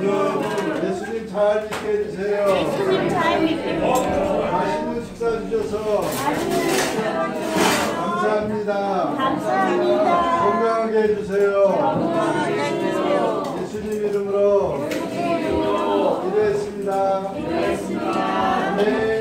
예수님 잘 믿게 해주세요. 예수님 잘 믿게 해주세요. 맛있는 식사 주셔서 감사합니다. 감사합니다. 건강하게 해주세요. 건강하게 해주세요. 예수님 이름으로 기도했습니다. 기도했습니다. 네.